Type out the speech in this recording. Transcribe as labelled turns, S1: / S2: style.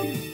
S1: Bye.